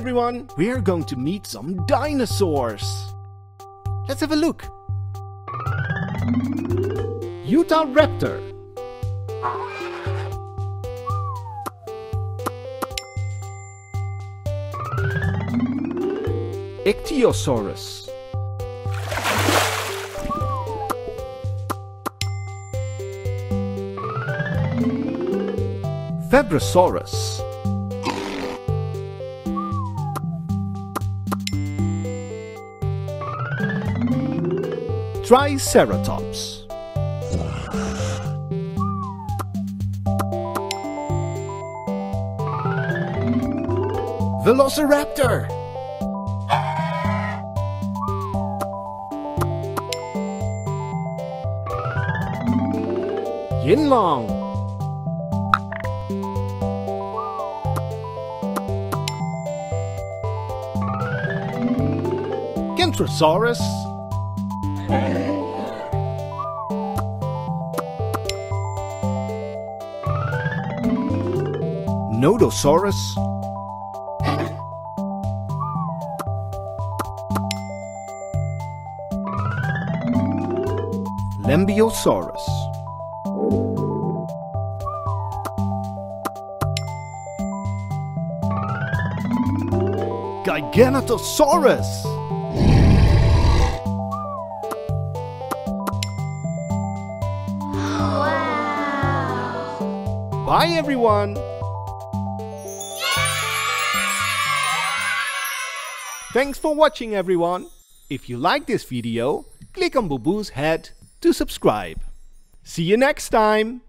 everyone! We are going to meet some dinosaurs! Let's have a look! Utah Raptor Ichthyosaurus Fabrosaurus Triceratops. Velociraptor. Yinlong. Kentrosaurus Nodosaurus? Lambeosaurus. Giganotosaurus Bye everyone! Thanks for watching everyone! If you like this video, click on Baboo's head to subscribe. See you next time!